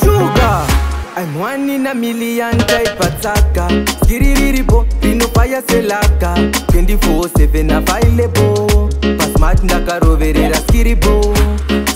Sugar. I'm one in a million type attacker. Skiririribo, rinofaya selaka. 24-7 available. Pasmat ndakaroverera skiribo.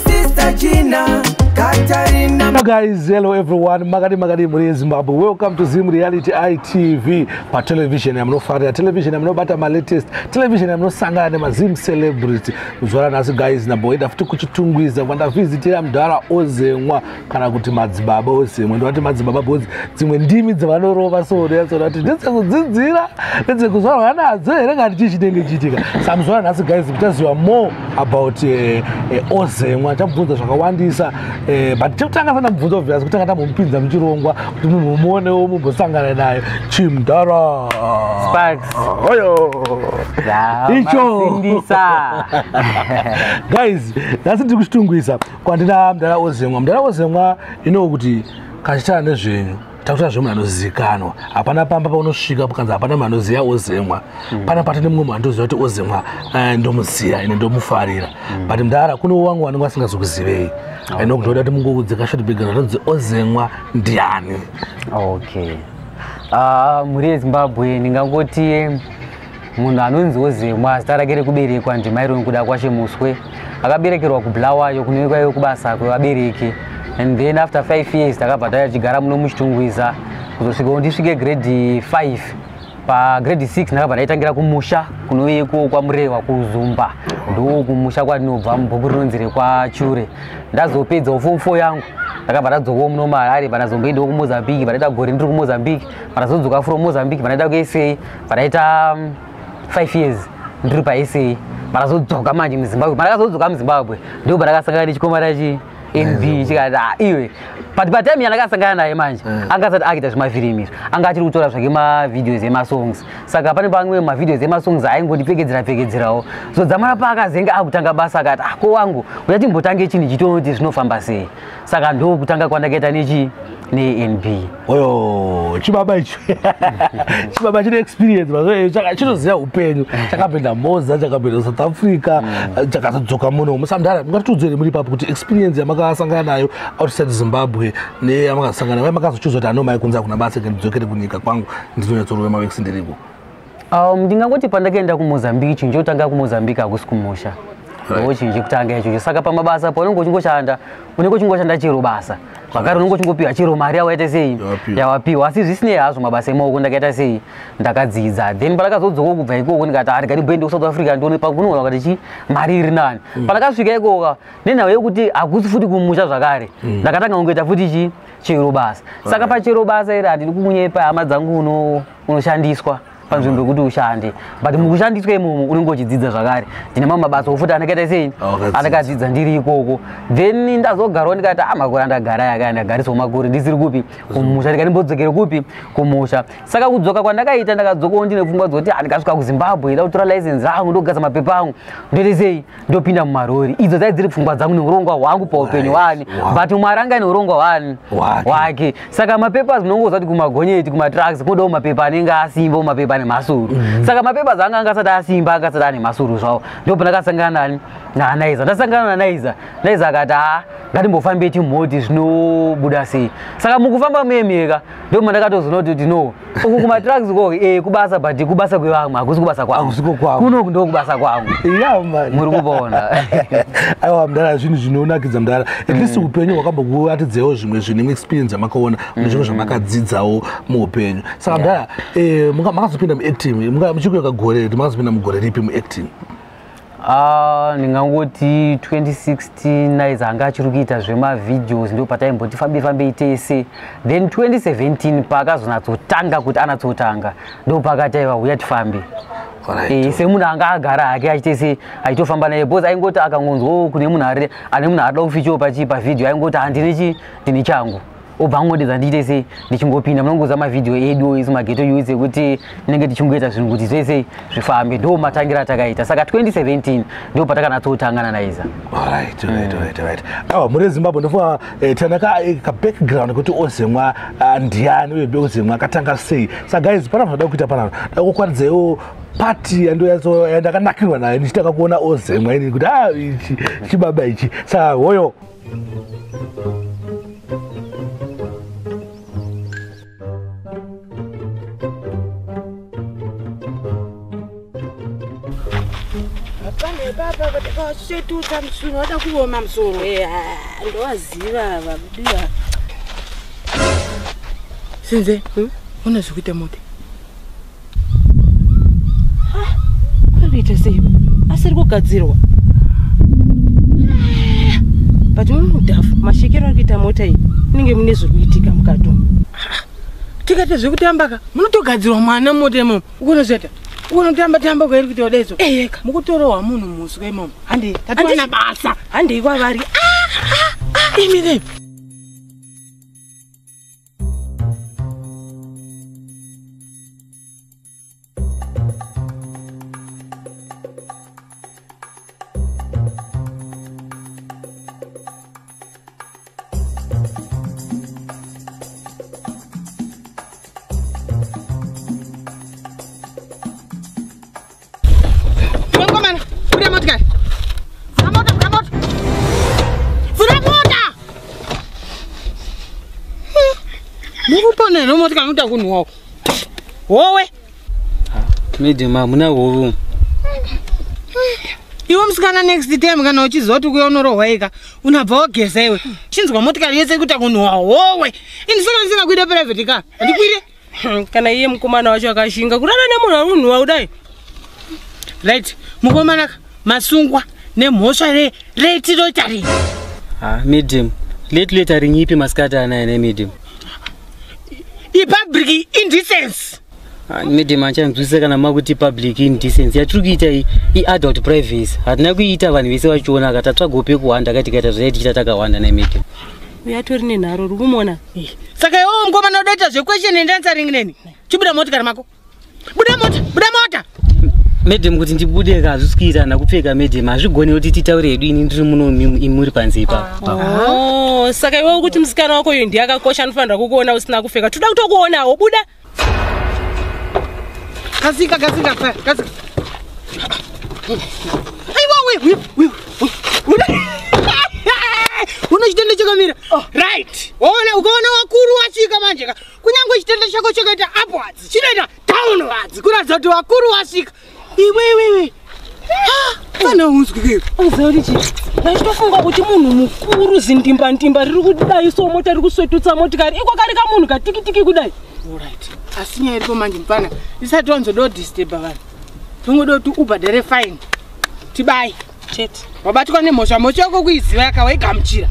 Sister Gina, Hello guys, hello everyone. Makati makati muri Zimbabwe. Welcome to Zim Reality ITV. Pa television yamunofarira, television yamunobata ma latest, television yamunosangana nemazim celebrity. Kuzvara nhasi guys, namboenda futi kuchitungwiza kwandavhizitira mudhara ozemwa kana kuti madzibaba ozemwa. Ndovati madzibaba bhozi dzimwe ndimi dzavanorova soro yatsona kuti ndedzekudzidzira ndedzekuzvarwa nadzo here kana chii chinenge chiitika. Saka muzvara nhasi guys, muchaziva more about eh, eh, ozemwa. Chamubvunza zvakawandisa but chekutanga sana mubvunzo obvious kutanga tambomupinza muchirongwa kuti munhu muonewo mumbosangana naye. Chimdara. Sparks. oyo. Icho. Guys nhasi ndiri kuchitungwisa kwandina mudara ozemwa. Mudara ozemwa inowo kuti kachitana nezvenyu takuta zvemunhu anozivikanwa hapana pamba paunosvika pakanzi hapana munhu anoziva ozemwa. Pana pati nemumwe munhu anotoziva kuti ozemwa eh, ndomuziva ine ndomufarira. But mudara kunewo wangu wanenge asingazokuzivei. Aino kuti oda kuti mungokudzika shotbig atonzi ozemwa ndiani. Okay. Ah, muri yezimbabwe ndingangoti munhu anonzi ozemwa zita rake rekuberekwa ndimaironi kuda kwashe muswe. Akaberekerwa kubulawayo kunoikwayo kubasa kwevabereki and then after five years takabva tachigara muno muchitungwiza kuzosvikawo ndisvike grade 5 pagrade 6 ndakabva ndaitangira kumusha kunoiko kwamurehwa kuzumba. Ndo kumusha kwandinobva mubhuku rinonzi rekwachure ndazopedzawo form 4 yangu. Ndakabva ndadzokawo muno maharare pandazomboendawo kumozambique pandaita gore ndiri kumozambique. Pandazodzoka from mozambique pandaita kusa pandaita 5 years ndiri pasa pandazodzoka manje muzimbabwe. Pandakazodzoka muzimbabwe. Ndo pandakasangana nechikomana chi nb chikati "Ah, iwe but patime yandakasangana naye manje. Anga asati akuita zvemafilimi izvi anga achiri kutora zvake mavideos emasongs. Saka pane pamwe mavideos emasongs aingondipfekedzera pfekedzerawo so dzamara paakazenge akutanga basa akati ako wangu? Uyatimbotange chinhu chitoona kuti zvinofamba sei saka ndo kutanga kwandakaita nechi nenb oyo chibaba icho chibaba chine experience mazo chinoziva upenyu. Chakapinda moza chakapinda south africa chakazodzoka muno. Musamudhara mungatitiudzere muri ipapo kuti experience yamakasangana nayo outside zimbabwe neyamakasangana nayo. Makazochuza kuti ano maikunza kuna basa ndidzokere kunyika kwangu ndinonyatsorove maweks ndiriko Um, ndingangoti pandakaenda kumozambique chinhu chotanga kumozambique hakusi kumusha ndo chinhu chekutanga ichocho. Saka pamabasa paunenge uchingoshanda unenge uchingoshanda chero basa. Zvakare unenge uchingopiwa chero mari yawaita sei? Yawapiwa. asi zvisinei hazvo mabasa emaoko ndakaita sei? Ndakadzidza. Then pandakazodzoka kubva ikoko ndikati ari ngandimboende kusouth africa ndione pakunoona kuti chi mari iri nani? Pandakasvika ikoka nenhau yekuti hakusi futi kumusha zvakare. Ndakatanga kungoita futi chi chero basa. Saka pachero basa iri handidi kumunyepa hama dzangu uno- unoshandiswa panzvimbo yekuti ushande. But mukushandiswa imomo unenge uchidzidza zvakare. Ndine mamwe mabasa ofuti andakaita sei? Wakadzidza. andakadzidza ndiri ikoko. Then ndazogarawo ndikati a makore andagara yaka ndagarisawo makore ndisiri kupi? Kumusha ndikandimbodzokere kupi? Kumusha. Saka kudzoka kwandakaita ndakadzokawo ndine pfungwa dzoti handikasvika kuzimbabwe ida kutora license yangu ndogaza mapepa angu. Ndoite sei? Ndopinda mumarori. Idzo dzai dziri pfungwa dzangu neurongwa hwangu paupenyu hwani. But mwari anga ane urongwa hwani. Hwake. saka mapepers munongoziva kuti kumagonyeti kumatraks kunodawo mapepa anenge asimba mapepa ane masuru saka mapepers anga anga asati asimba anga asati ane masuru zvawo ndo pandakasangana nani nanaiza ndasangana nanaiza naiza. Akati a ngatimbofambe timhoti zvinobuda sei? Saka mukufamba muemeka ndo mandakatozoona kuti no uku kumatraks ko e kubasa but kubasa kwevamwe hakusi kubasa kwangu. Hakusiko kwangu. kunoku ndo kubasa kwangu. Muri kupaona aiwa mudara zvinhu zvinonakidza mudara at least upenyu hwakambokuratidzewo zvimwe zvinhu experience yamakona mune zvimwe zvamakadzidzawo muupenyu. Saka mudara eh, makazopinda muacting muchikuyoka gore riti makazopinda mugore ripi muacting Ah, ndingangoti 2016 naiza anga achiri kuita zvemavideos ndo pataimboti fambe fambei tese then 2017 paakazonatsotanga kuti anatsotanga. Ndo pakati aiva uya tifambe Eh, semunhu anga agara hake achite se aitofamba naye bcause aingoti akangonzwawo kune munhu ane munhu arida kufichawo pachi pavhidhio aingoti handine chi ndine changu obva angodedza ndiite sei? Ndichingopinda munongoza mavhidhio edu isi mageto youth ekuti tinenge tichingoita zvinhu kuti zvese zvifambe. Ndo matangira takaita saka 2017 ndo patakanatsotangana naiza Alright, alright, alright, alright. awa muri zimbabwe ndofunga eh, tana ka eh, kuti ozemwa ah, ndiani uye ozemwa akatanga sei? Saka guys pana zvada kuita panapa dakukwanidzaiwo pati yandoyaso yandakanakirwa nayo ndichitaka kuona ozemwa ini kuti a ichi chibaba ichi. Saka hoyo papa vatakasvetutsa musoro vada kuoma musoro ndowaziva vabudiwa sinze una zvekuita mota kuita sei asiri kugadzirwa. But munodhafu mashekero ari kuita mota iyi munenge mune zviri kuitika mukati umu tikaita zvekutamba ka munotogadzirwa mwana mota imomo ukona zvaita ukona kutamba tamba kwairi kuita udaidzo eyeka mukutorwa munhu muswe imomo handei tatiwana basa. Handei kwavari imire Mwanakomana, mukuponera motikari muta kunhuwawo howe? Madam hamuna hovo iwe musikana next time kana uchizoti kuya unorohwaika unabva wageza iwe chinzwa motikari yese kuta kunhuwa howe! Indisaka ndisina kuita private car handikwire kana iye mukomana wacho akashinga kurara nemunhu ari kunhuwa kudai right. Mukomana ka masungwa nemhosva re retirotari ha madam late late rinyipi masikati anaya ne madam ipublic indecency. Ah, madam achanzwisisa kana makuti public indecency. Yatiri kuita iadult privacy. Hatina kuiita vanhu vese vachiona katatsvaga pekuhwanda kati kaita zvayatiita takahwanda ne madam uye atori nenharo uri kumona saka iwewo mukomana udaita zvequestion and answering neni chibuda motikari mako buda mota buda mota madam kuti ndibude ka hazvisi kuitana kupfeka madam hazvigoni kuti titaure hedu ini ndiri muno muri panze ipapo Oh, saka iwewo kuti musikana wako uyu ndiye akakosha anofanira kukuona usina kupfeka toda kutokuonawo buda kasika kasika kasika aiwa una chitenda chakamira right. Waona ukaona wakuru wasvika manje ka kunyange chitenda chako chakaita upwards chinoita downwards. Kuratidza kuti wakuru wasvika iwe iwewe kana unzwike uziva kuti chii ndachitofunga kuti munhu mukuru zindimba-ndimba riri kudaiso mota riri kusvetutsa motikari. Iko kari kamunhu katikitiki kudai. Orit asi nyaya iripo manje mupana isati wanzodawo disturba vanhu. Tongoda kuti ubhadhare fine. Tibai. Chete wabatwa nemhosva mhosva yako kuiziva yakawaigamuchira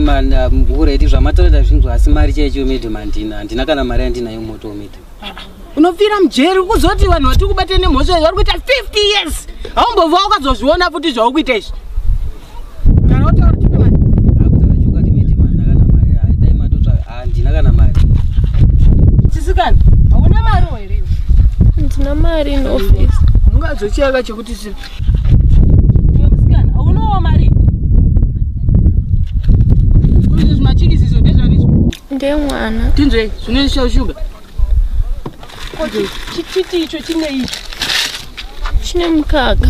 madam uraiti zvamataurira zvinhu asi mari chaicho madam handina handina kana mari yandinayo moto madam unopfira mujeri kuzoti vanhu vatiri kubata nemhosva vari kuita 50 years. Haumbobva wakazozviona futi zvau kuita izvi. Kana wataura tipe mari. Handina kana mari. Handina chisikana hauna mari wairiwo ndina mari in office. Ungazochiyaka chekuti si musikana haunowa mari? Kuti zvimachikisiso ndezvanizo ndemwana tinzwei zvine shausuga chititi icho chine ichi? Chine mukaka.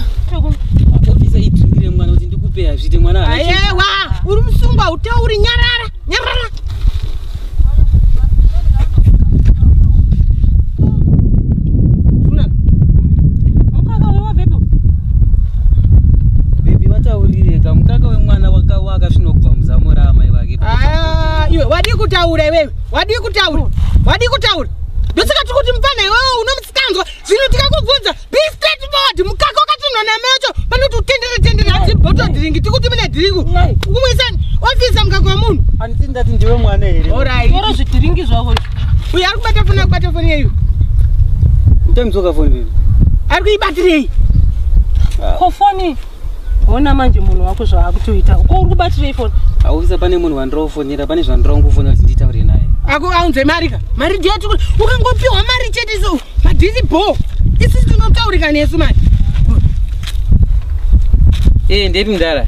Ofisa idhiringire mwana kuti ndikupe hazviti mwana aiwa uri musungwa utauri nyarara! Nyarara! Iwe wadi kutaura iwewe? Wadi kutaura? Wadi kutaura ndosaka tiri kuti mufana iwewe uno musikanzwa zvino tikakubvunza be straightforward mukaka wakatinhwa namecho. Pane kuti utendere tendere hati bhoto dhiringi tikuti mune dhiriku kumwisani ofisa mukaka wamunhu handisi ndati ndiwe mwana here? Tora zvidhiringi zvako uyu ari kubata foni akubata foni yeyu? Mutamidzoka foni bebi ari kuibatirei ko foni? Ona manje munhu wako zvaakutoita ko uri kubatirei foni? Haufisa pane munhu wandiraofonera pane zvandira kungofonera kuti ako aunze mari ka mari ndiyati kuti ukangopiwa mari chete so madhisi bho isisi tinotaurika nesu mari. E ndepi mudhara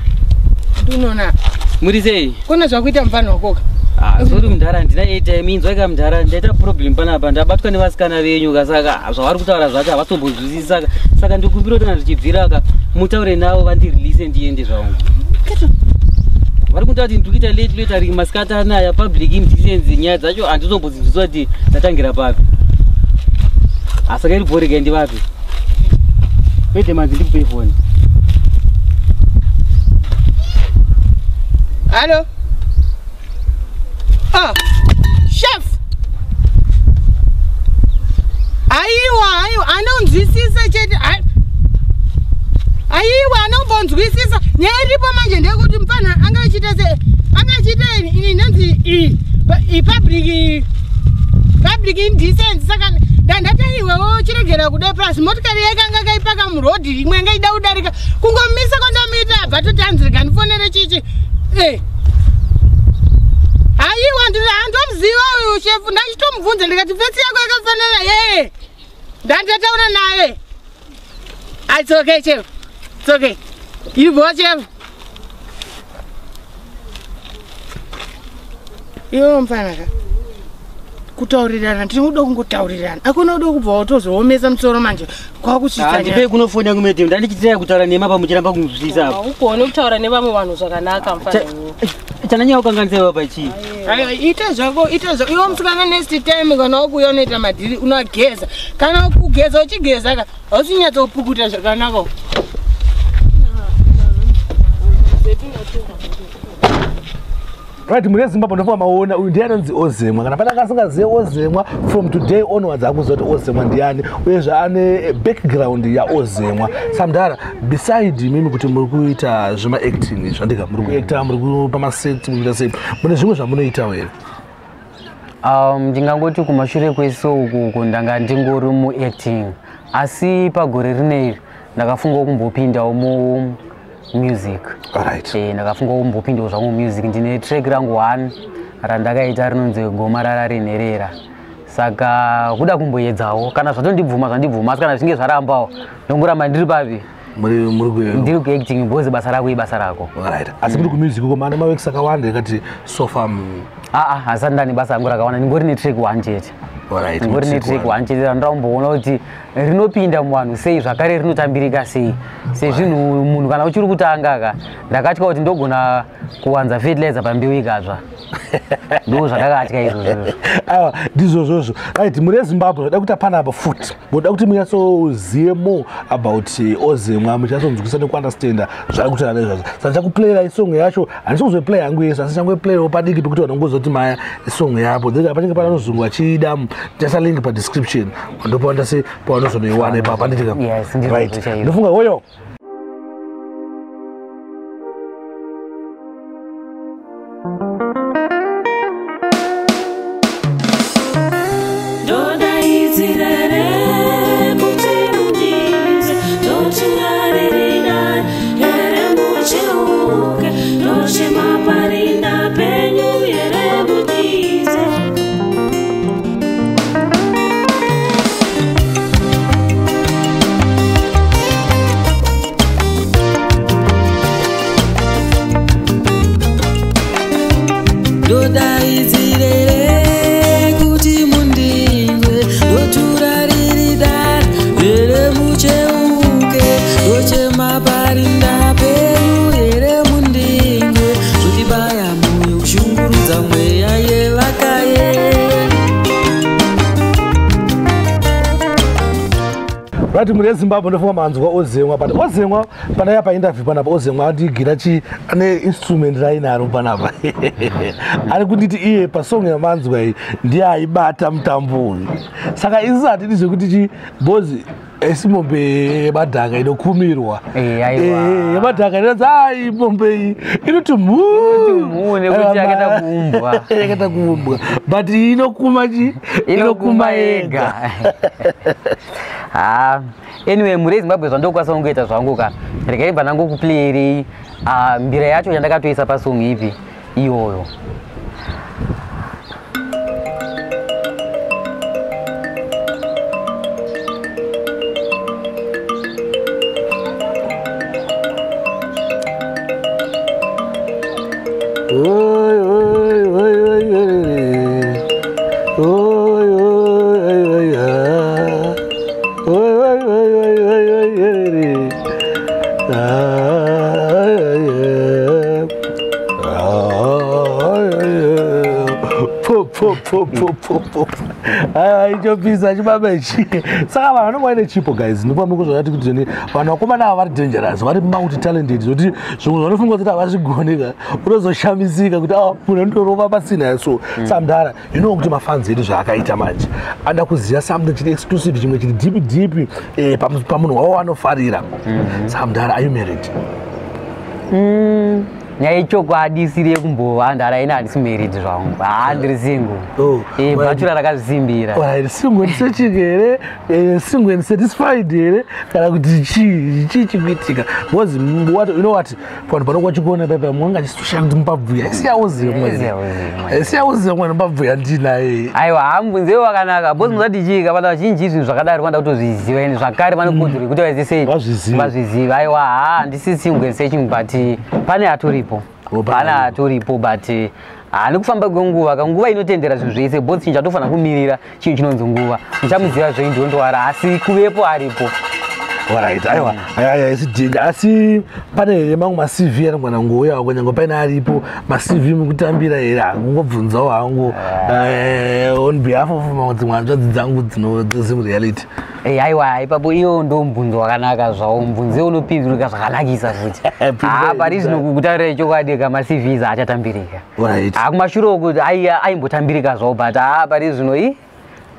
ndinoona muri sei kona zvakuita mufana wakoka zori mudhara handina airtime inzwaika mudhara ndaita problem panapa ndabatwa nevasikana venyu ka saka zvavari kutaura zvacho havatombozwisisi saka ndikumbira kuti kana zvichibvira ka mutaure navo vandirelease ndiende zvangu vari kunta kuti ndikuita late letering masikati anaya public indecency nyaya dzacho handizombozinzwiswa kuti ndatangira papi. Asi kairibhoreka ndivapi kwete manzi ndikupe foni halo ah chef! Aiwa aiwa anonzwisisa chete aiwa anombonzwisisa. Nyaya iripo manje ndeyekuti mufana angachiita se angachiita inonzi ipublic public indecency saka dandataiwewo chiregera kude plus. Motikari yaikanga kaipaka murodhi imwe ngaida kudarika. Kungomisa kondomuita abva toti anzirika ndifonere chichi. Eh. aiwa ndiri handomuziva uyu shefu ndachitomubvunza ndikati fesi yako yakafanana yee ndandataura naye. Its okay chef its okay. Ivo chef iwo mufanaka kutaurirana tinoda kungotaurirana. Akuna kuda kubva watozoomesa musoro manje. Kwakuchiita handipei kunofoni yangu mete ndandichitirai kutaura nema pamuchiramba kunzwisisa apa. Ugone kutaura nevamwe vanhu zvakanaka mufana chananyaya kukanganisaiwa pachii aiwa ita zvako ita zvako. Iwe musikana next time kana wakuuya unoita madhiri unogeza kana kugeza uchigeza ka hausinyatsopukuta zvakanaka right muri yezimbabwe ndofunga maona uyu ndiye anonzi ozemwa? Kana pane akasingazive ozemwa from today onwards akuziva kuti ozemwa ndiani uyezve ane background yaozemwa samdara beside imimi kuti muri kuita zvemaacting zvandika muri kuacta muri kupa maset muri kuita sei mune zvimwe zvamunoitawo here um, ndingangoti kumashure kwese uku uku ndanga ndingori muacting asi pagore rineri ndakafungawo kumbopindawo music. Alright. Eh, ndakafungawo kumbopindawo zvangu music ndine track rangu one randakaita rinonzi gomarara renherera saka kuda kumboedzawo kana zvatondibvuma zvandibvuma asi kana zvichinge zvarambawo ndongoramba ndiri papi. Ndiri kuacting bhozi basa rako ibasa rako. Asi muri kumusic uko maana mawekisi akawanda yakati sofa aa hasati ndani basa rangu rakawanda ndingori netrack one chete. alright ngori netrack one chete randakumboona kuti rinopinda muvanhu sei zvakare rinotambirika sei sezvinhu munhu kana uchiri kutanga ka ndakatya kuti ndogona kuwanza fertilizer pambeu ikadzva ndo zvandakatya izvozvo. Aiwa ndizvozvozvo. Right muri ezimbabwe ndoda kuti panapa futi munoda kuti munyatsozive more about ozemwa muchatsonzwisisa nekuandastanda zvari kutaura nezvazvo saka ndichakuplayera isong yacho. Handisi kuzoplay yangu yesu asi ndichangoiplayerawo padiki pekuti vanhu kuti maya isong yapo. Then panenge panozungu just a link pa description. Ndipo ndase pa nosono iwana ipa panditikafunga yes, right. oyo right muri ezimbabwe ndofunga manzwa ozemwa but ozemwa panaya painterview panapa ozemwa andigira chi ane instrument rainaro panapa ari kunditi iye pasong yamanzwa iyi ndiye aibata mutambo uyu saka isi hatidi zvekuti chi bhozi esimombe yemadhaka inokumirwa Eh, aiwa. Eh, yemadhaka inonzi ai mombe iyi inoti mhuu. Nekuti yakaita kuumbwa. yakaita kuumbwa. But inokuma chi? Inokuma yega. ha anyway muri ezimbabwe zvandokwanisa kungoita zvangu ka. Rekaibva nangokuplayerei Ah, mbira yacho yandakatoisa pasong ipi iyoyo aiwa ichopisa chibaba ichi saka vanhu vanonga vaine chipo guys. Ndikupa mukuzvakati kuti ni vanhu vakomana ava vari dangerous vari multi talented zvokuti zvimwe zvanofunga kuti havazvigonika unozoshamisika kuti a munhu anotorova pasina so samdara inowo kuti mafanzi edu zvaakaita manje. Anoda kuziva something chiri exclusive chimwe chiri deep deep eh, pamu- pamunhu wavo vanofarira samdara are you married nyaya yechokwadi isiri yekumbova ndara ine handisi married zvangu haa ndiri single Oh, Eh, well, bachura rakazvimbira Alright, single ndisechic here? Eh, single and satisfied here? Kana kuti chii chii chikuitika because m- what you know what? Vanhu panonga chikuona paipa mwanga chisosha kuti mubabvuya mwene. isiyauzive mwene. Mubabvuya ndinaye aiwa hambunzewo wakanaka. Bhosi musati chika vanhu vazhinji zvinhu zvakadaro vanoda kutozviziva ende zvakare vane kodzero yekuti Vazvizive. vazviziva. Aiwa ha handisi single searching but pane atoripo aripo. atoripo but hani kufamba kwenguva kanguva inotendera zvinhu zvese bhosi chinhu chatofanira kumirira chinhu chinonzi nguva. Muchamuziva zvei ndondowara asi kuvepo aripo Alright, aiwa aya isidhinga asi pane here mamwe macv anogona ngouya kunyange paine aripo macv mukutambira here? Hakungobvunzawo hangu eh, on behalf of mamwe dzimwe hanzvadzi dzangu dzino dzezimreality Eh, aiwa ipapo iyo ndo mubvunzo wakanaka zvawo. Mubvunzo unopindurika zvakanakisa futi. Pindura haa pari izvi. zvino kutaurira chokwadi kamacvs achatambirika. Alright. haa kumashure uku ai- aimbotambirika zvawo but haa pari zvino i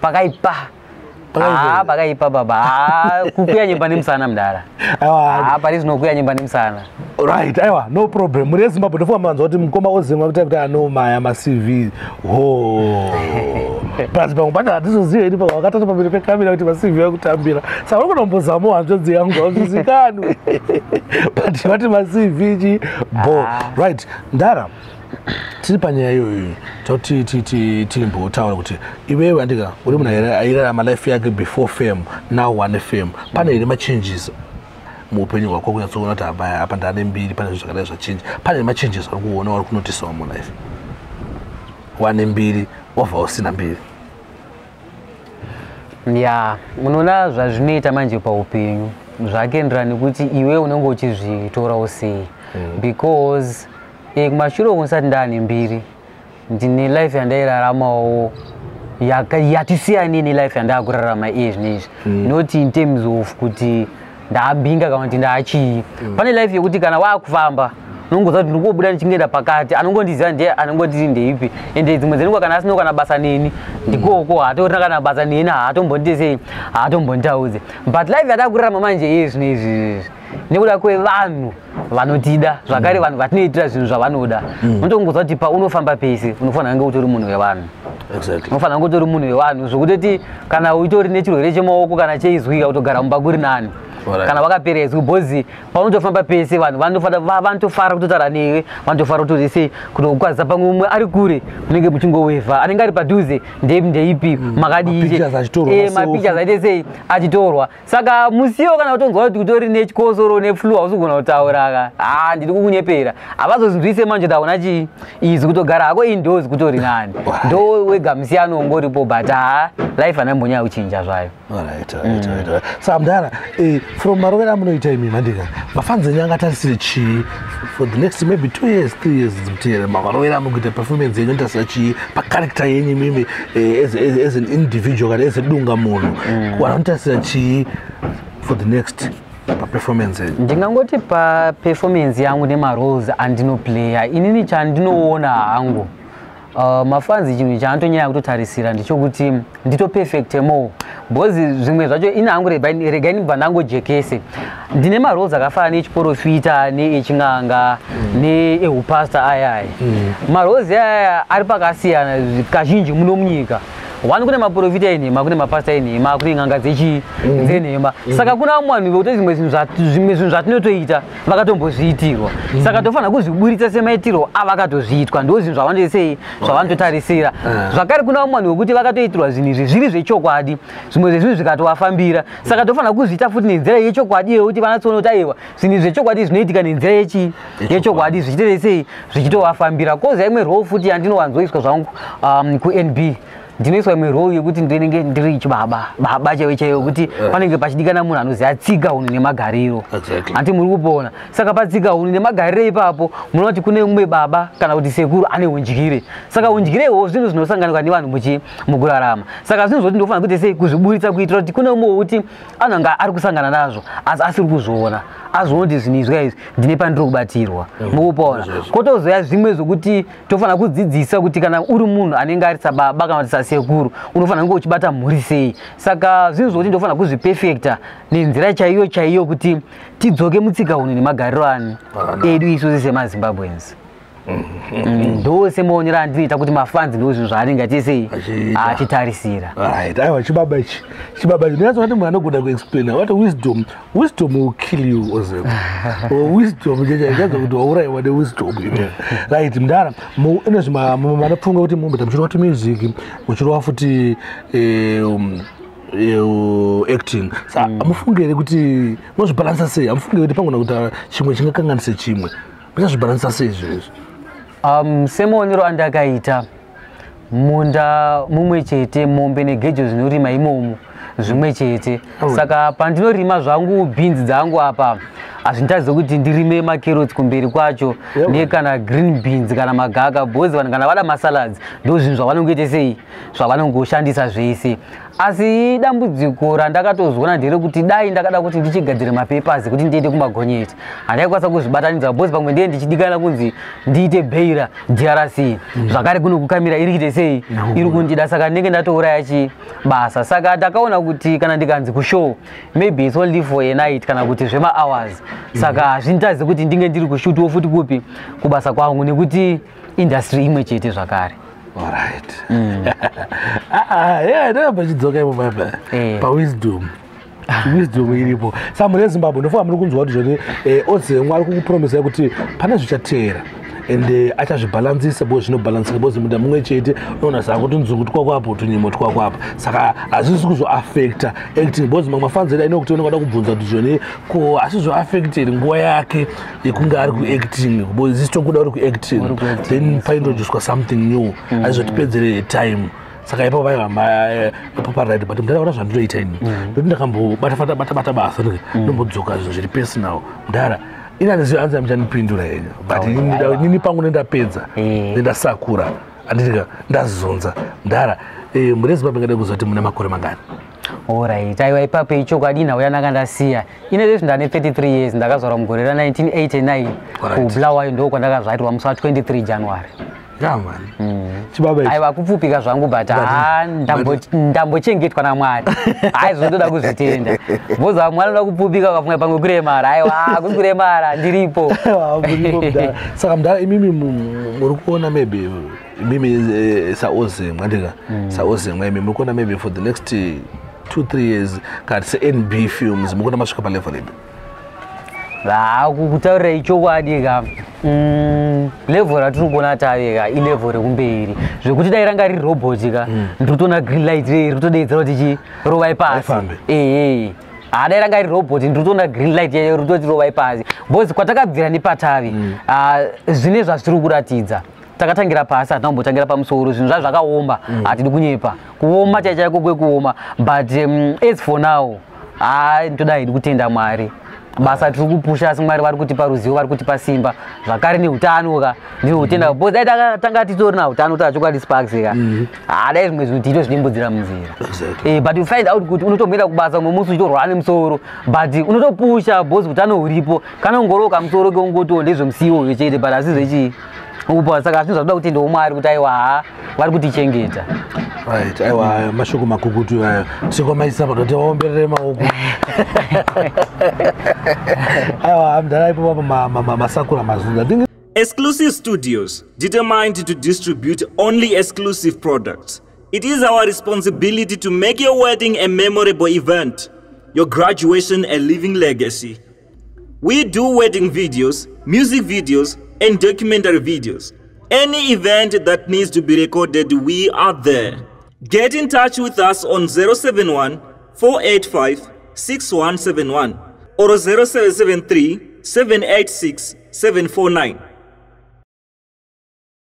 pakaipa Pakaipa here. pakaipa baba. Haa kukuya nyemba nemusana mudara haa pari zvino kuya nyemba nemusana right aiwa no problem. Muri ezimbabwe ndofunga manzwa kuti mukoma ozima kuti kuti anomaya macv ho. Pasi pamwe pacho hatizoziva ini wakatata pamberi pekamera kuti macv akutambira saka unogona kumbozamawo hanzvadzi yangu hazvizikanwe but vati macv chi bo. Ah. right ndara tiri panyaya iyoyo takuti timbotaura kuti iwewe andika uri munhu airarama life yake before fame now wane fame. Pane here machanges muupenyu hwako kunyatsoona kuti apa apa ndane mbiri pane zvinhu zvakadai zvachinji pane machanges ari kuona wari kunotisawo mulife wane mbiri wabva usina mbiri. Ya unoona zvazvinoita manje paupenyu zvakaendera nekuti iwe unenge uchizvitorawo sei because eh, kumashure uku ndisati ndaane mbiri ndine life yandairaramawo yatisiyanei nelife yandakurarama iye zvinezvi not in terms of kuti ndaabhinga kana kuti ndaachii pane life yekuti kana waakufamba unongoziva kuti ndingobuda ndichingoenda pakati anongondiziva ndiye anongonditi ndeipi? Ende dzimwe dzenguva kana asinawo kana basa neni ndikoko haatorina kana basa neni haatombonditesei haatombonditaudze but life yatakurarama manje iye zvinezvi nekuda kwevanhu vanotida zvakare vanhu vatinoitira zvinhu zvavanoda. Unotongoziva kuti paunofamba pese unofanira kunge utori munhu wevanhu. Unofanira kunge utori munhu wevanhu zvokutoti kana utori nechirwere chemaoko kana cheizwika kutogara mumba kuri nani. Kana wakapera izwi bhozi paunotofamba pese vanhu vanotofara kutotaura newe vanotofara kutori sei kutokwazisa pamwe umwe ari kure munenge muchingowevha anenge ari padhuze ndei- ndeipi Mapictures achitorwa maselfi. mapichas aite sei achitorwa. Saka musiwo kana utonzwa kuti utori nechikosoro neflu hausi kugona kutaura ka ha ndiri kukunyepera. Havazozinzwise manje taona chii izwi kutogara hako indozi kutori nani. Ndo wega musiyano ungoripo but ha life anambonyaya kuchinja zvayo saka mudara eh, from marovero amunoita imi mandika mafanzi enyu angatarisire chii for the next maybe two years three years dzikuteera marovero amukuita performance yenyu anotarisira chii pakarekta yenyu mimi eh, as, an individual kana as a dunga munhu. Vanhu anotarisira chii for the next paperformance yenyu? Ndingangoti paperformance yangu nemaroles andinoplaya inini chandinoona hangu uh, mafanzi chinhu chaanotonyanya kutotarisira ndechokuti nditopefecte more bcause zvimwe zvacho ine hangu regai ndibva ndangojekese ndine maroles akafanana nechiprofita neeching'anga neehupasta ayaya. Maroles ayaya ari pakasiyana kazhinji muno munyika one kune maprofita enhema kune mapasta enhema kune n'anga dzenhema saka kuna vamwe vanhu vekuti zvimwe zvimwe zvinhu zvatinotoita vakatombozviitirwa saka tofanira kuzviburitsa semaitirwo avakatozviitwa ndo zvinhu zvavanoisei zvavanototarisira. Zvakare kuna vamwe vanhu vekuti vakatoitirwa zvinhu izvi zviri zvechokwadi zvimwe zvezvinhu zvikatoafambira saka tofanira kuzviita futi nenzira yechokwadi yekuti vanatsoona kuti aiwa zvinhu izvi zvechokwadi zvinoitika nenzira yechi yechokwadi. zvichitoita sei zvichitovafambira koza imwe role futi yandinowanzoiswa zvangu um, kunb ndinoiswa imwe role yekuti ndinenge ndiri chibaba baba chaivo chaivo kuti panenge pachidikana munhu anoziva tsika hunhu nemagariro. Handi muri kupona. Saka patsika hunhu nemagariro ipapo munoona kuti kune mumwe baba kana kuti sekuru ane undyire saka undyire ihwohwo zvinhu zvinosanganikwa nevanhu muchi- mukurarama. Saka zvinhu zvoti ndinofanira kuite sei kuzviburitsa kuitira kuti kune umwe wekuti anhu anga ari kusangana nazvo asi asiri kuzviona azoona kuti zvinhu izvi izvi ndine pandiri kubatirwa mukupona. kwotozoya zvimwe zvokuti tofanira kudzidzisa kuti kana uri munhu anenge ari sababa kana kuti sasekuru unofanira kunge uchibata mhuri sei. Saka zvinhu zvokuti ndofanira kuzvipefekta nenzira chaiyo chaiyo kuti tidzoke mutsika hunhu nemagariro ani edu isusu semazimbabwens Mm, ndo semaonero andinoita kuti mafanzi ndo zvinhu zvaanenge atisei achitarisira. Right aiwa chibaba ichi chibaba ichi ndinyatsoti munhu anogona kuexplaina what wisdom wisdom will kill you ozem wisdom chachachaza kuti waurayiwa newisdom right mndara inozvi manafunga kuti mumbeta muchirova ti music muchirova futi eh, um, eh, acting. Sa hamufungi here kuti munozvibalansa sei? Hamufungi kuti pangona kuti chimwe chingakanganise chimwe? Muchazvibalansa sei izvozvo um, semaonero andakaita munda mumwe chete mombe negejo zvinorima imomo zvimwe chete. Saka pandinorima zvangu bhinzi dzangu apa hazvindadzi kuti ndirime makerotsi kumberi kwacho. Yeah. nekana green beans kana magaka bhozi vanhu kana vada masaladzi ndo zvinhu zvavanongoite sei zvavanongoshandisa zvese asi dambudziko randakatozoona nderekuti dai ndakada kuti ndichigadzira mapepasi kuti ndiende kumagonyeti. Handaikwanisa kuzvibatanidza bhozi pamwe ndiye ndichidikana kunzi ndiite beira drc zvakare kuno kukamira iri kuite sei? Iri kundida saka ndinenge ndatouraya chi basa saka ndakaona kuti kana ndikanzi kushow maybe its only for a night kana kuti zvemahours saka hazvindadzi kuti ndinge ndiri kushutiwo futi kupi kubasa kwangu nekuti indastry imwe chete zvakare Alright. Ah, yeah, ndaba chidzoka ipo baba. Eh. Pa wisdom. wisdom iripo saka muri ezimbabwe ndofunga muri kunzwa kuti zvoni eh, ozemwe ari kukupromisai kuti pane zvichateera ende achazvibhalansisa bo zvinobhalansika bozi muda mumwe chete unoona saka kuti nzungu twako apo tunyimo twako apa saka hazvisi kuzoafekta acting bozi mamwe mafanzi edu ainokuti unokwada kubvunza kuti zvoni ko hasizoafekteri nguva yake yekunge ari kuacting? Bo zisi tokuda uri kuacting. Then paintroducwa something new. Hazvotipedzere time. Saka ipo vaihamba ipo paride but mndaraunda zvandinoita ini. Ndoti ndakambobata basa ndombodzoka zvinhu zviri personal. Mndara ini handizivi hanzi amchandipindura henyu but nini pangu nendapedza Eh. nendasakura anditika ndazonza mndara eh, muri ezimbabwe ngada kuziva kuti mune makore mangani? Oright aiwa ipapo ichokwadi nhau yananga ndasiya ine zvezvi ndane 33 years ndakazvarwa mugore ra1989 Alright. kubulawayo ndo kwandakazvarirwa musi wa23 january yamani chibaba ichi aiwa kupfupika zvangu but ndambochengetwa namwari hai zvinondoda kuzvitenda bhozi mwari oda kupfupika ukafunga pamwe kuremara aiwa kuri kuremara ndiripo saka mudhara imimi muri kuona maybe imimi saozemwa ndika saozemwa imi muri kuona maybe for the next eh, two three years kati se-nb films muri kuona masvika palevel ipi ha kutaurira chokwadi ka mm, level ratiri kuona tave ka ilevel rekumberi. Zvekuti dai ranga riri roboti ka ndiri kutoona green light rei riri kutodeidzera kuti rovai pasi. Ee ha dai ranga riri roboti ndiri kutoona green light yayo riri kutoti rovai pasi. Bcause kwatakabvira nepatavi ah, zvine zvazvitiri kuratidza takatangira pasi hatina kumbotangira pamusoro zvinhu zvazvo zvakaoma. Hatidi kunyepa. Kuoma chaichaiko kwekuoma but um, as for now ha ndoda haidi kutenda mwari basa tiri kupusha asi mwari vari kutipa ruzivo vari kutipa simba. Zvakare neutano ka ndinotenda bcause dai taka- tanga titori na utano tachokwadi sparks ka. Hadai zvimwe zvinhu tito zvinembodzira munzira. Eh, but you find out kuti unotomboenda kubasa umwe musi uchitorwara nemusoro but unotopusha bcause utano huripo kana ungoroka musoro keungoto ndezvemusiwo uyo chete but asizvechii upa saka zvinhu zvakuda kutendawo mwari kuti aiwa ha vari kutichengeta right aiwa mashoko makukutu ayo tikwamaisa padoti vaomberere maoko aiwa mudhara ipo papo ma- ma- ma- masakura mazunza Ndingi- Exclusive Studios, determined to distribute only exclusive products. It is our responsibility to make your wedding a memorable event, your graduation a living legacy. We do wedding videos, music videos, and documentary videos. Any event that needs to be recorded, we are there. Get in touch with us on 071 485 6171 or 0773 786 749.